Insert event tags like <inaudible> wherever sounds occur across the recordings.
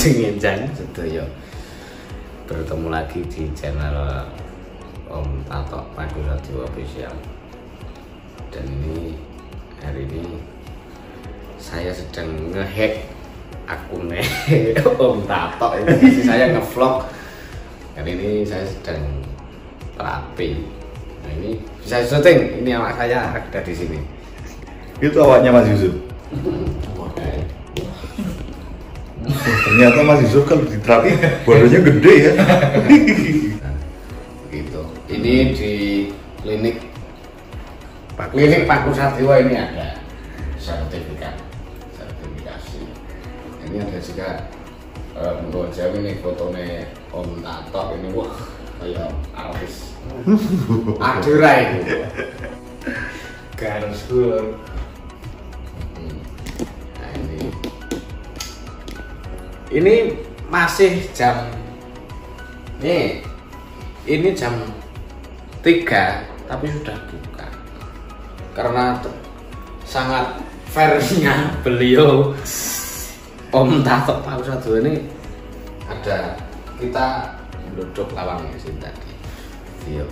Wilujeng Enjang sedaya. Bertemu lagi di channel Om Tato Padu Radio Official. Dan ini hari ini saya sedang ngehack akunnya <laughs> Om Tato ini saya ngevlog Kali ini saya sedang terapi Nah ini bisa syuting, ini anak saya ada di sini Itu awaknya Mas Yusuf. <laughs> Oke. Ternyata Mas Yusuf kalau di terapi badannya gede ya. <laughs> gitu. Ini di klinik klinik Pak Kusatyo ini ada sertifikat sertifikasi. Ini ada juga eh, menurut saya ini fotonya Om Tato ini wah kayak artis <laughs> Adura ini. Garus ini masih jam nih ini jam 3 tapi sudah buka. Karena sangat fairnya <laughs> beliau Om Tato Pak Satu ini ada kita duduk lawangnya sih tadi. Dia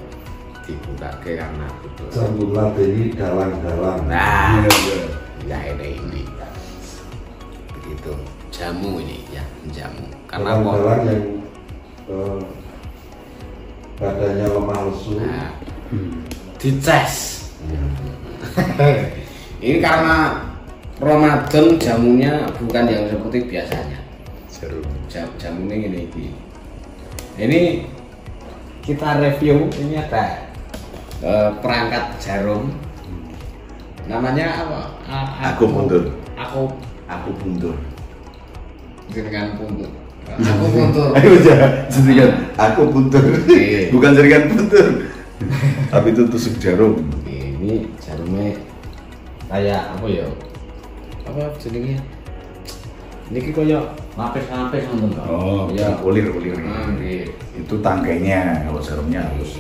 dibuka ke karena butuh Sambut latih dalang-dalang. nah Iya, ya ini ini. Begitu jamu ini ya jamu karena Dalang-dalang yang eh, badannya lemah lesu. Nah, dicas. <laughs> ini karena Ramadan jamunya bukan yang seperti biasanya. Jarum. Jam, jamunya ini, ini. Ini kita review ini ada eh, perangkat jarum. Namanya apa? A- Aku mundur. Aku Aku buntur. Dengan puntur. Aku puntur. Ayo aja, jaringan. Aku buntur. Iya. Bukan jaringan buntur. Tapi itu tusuk jarum. ini jarumnya kayak apa ya apa jenengnya ini koyo lapis-lapis nonton. Oh, ya ulir ulir. Ah, iya. Itu tangkainya kalau jarumnya halus.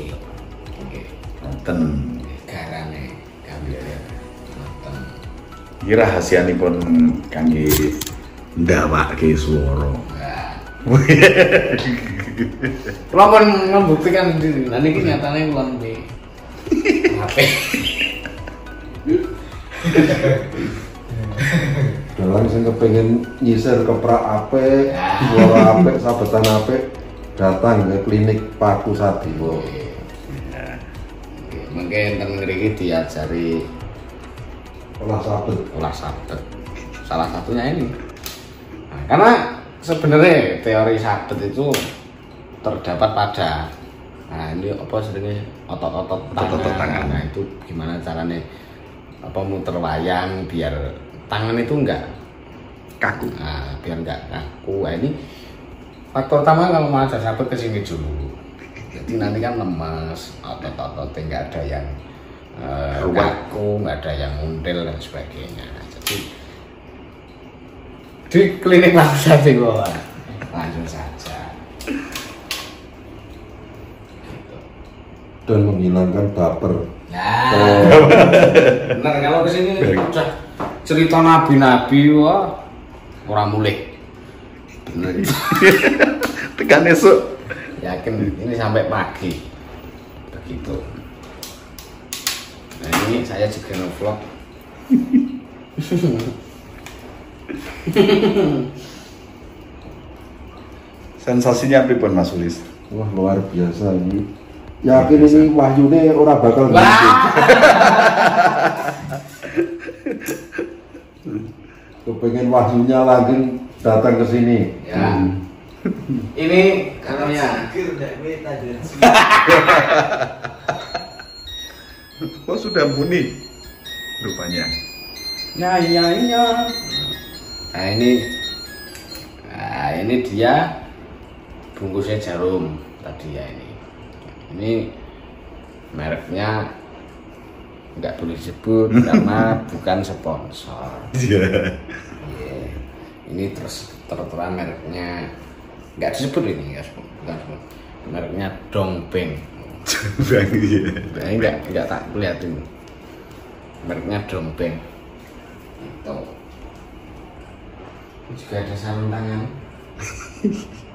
Oke. Nonton. garane kami nonton Iki rahasianipun kangge ndawake swara. Nah, kalau mau membuktikan diri, nanti ini nyatanya ulang di HP. Dalang sing kepengen nyisir keprak ape, suara ape, sabetan ape, datang ke klinik Paku Sadiwo. Mungkin temen ini diajari Olah sabet. olah sabet salah satunya ini Nah, karena sebenarnya teori sabet itu terdapat pada nah ini apa sebenarnya otot-otot tangan. Otot-otot tangan. nah itu gimana caranya apa muter wayang biar tangan itu enggak Kaku. nah, biar enggak kaku nah, ini faktor utama kalau mau ada sabet ke sini dulu jadi nanti kan lemas otot-ototnya enggak ada yang Ruwet. kaku enggak ada yang mundel dan sebagainya jadi di klinik langsung di bawah langsung saja gitu. dan menghilangkan baper. Nah, bener kalau ke sini udah cerita nabi-nabi wah orang mulai. Bener. Tekan esuk. Yakin ini sampai pagi. Begitu. Nah ini saya juga ngevlog. <laughs> <laughs> Sensasinya pripun Mas Ulis? Wah luar biasa ini. Yakin ini wahyune ora bakal. <laughs> Kepengen wahyunya lagi datang ke sini. Ya. Ini karena Oh sudah bunyi rupanya. Nah iya iya. Nah ini, nah ini dia bungkusnya jarum tadi ya ini. Ini mereknya nggak boleh disebut <laughs> karena bukan sponsor. Iya. Iya. Ini terus tertera mereknya nggak disebut ini nggak disebut, bukan disebut. Mereknya Dongpeng. Bang iya. Nah, ini nggak nggak tak liatin. Mereknya Dongpeng. Itu. Juga ada sarung tangan. <laughs>